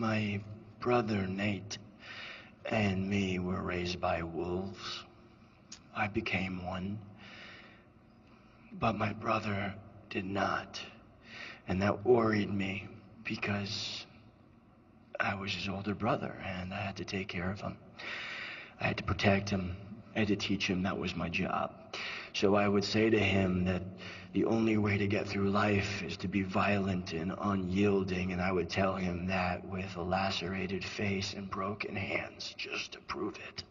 My brother Nate and me were raised by wolves. I became one. But my brother did not. And that worried me because I was his older brother and I had to take care of him. I had to protect him. I had to teach him that was my job. So I would say to him that the only way to get through life is to be violent and unyielding, and I would tell him that with a lacerated face and broken hands, just to prove it.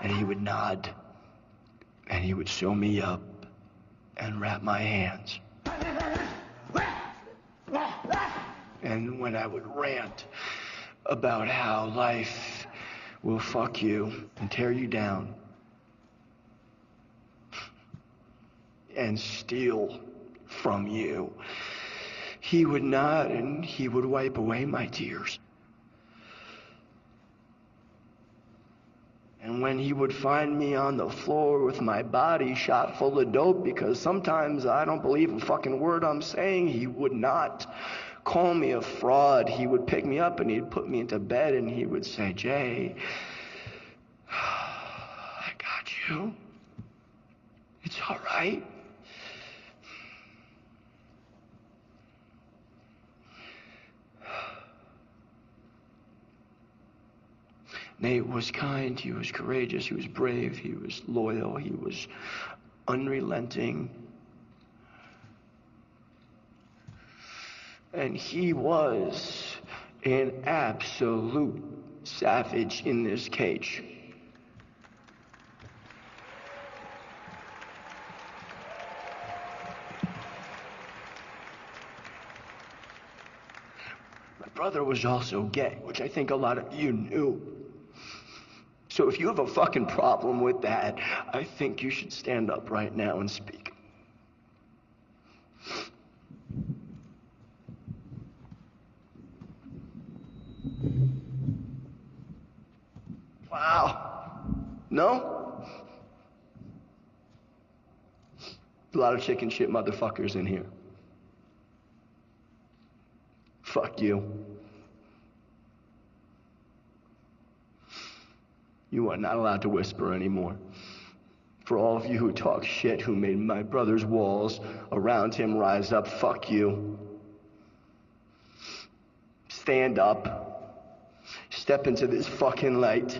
And he would nod, and he would sew me up and wrap my hands. And when I would rant about how life will fuck you and tear you down and steal from you, he would not, and he would wipe away my tears. And when he would find me on the floor with my body shot full of dope, because sometimes I don't believe a fucking word I'm saying, he would not call me a fraud. He would pick me up and he'd put me into bed and he would say, Jay, I got you. It's all right. Nate was kind, he was courageous, he was brave, he was loyal, he was unrelenting. And he was an absolute savage in this cage. My brother was also gay, which I think a lot of you knew. So if you have a fucking problem with that, I think you should stand up right now and speak. Wow. No? A lot of chicken shit motherfuckers in here. Fuck you. You are not allowed to whisper anymore. For all of you who talk shit, who made my brother's walls around him rise up, fuck you. Stand up. Step into this fucking light.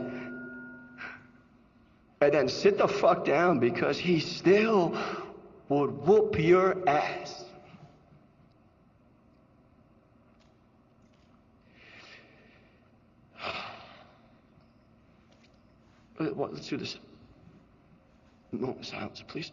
And then sit the fuck down because he still would whoop your ass. Let's do this. No, silence, please.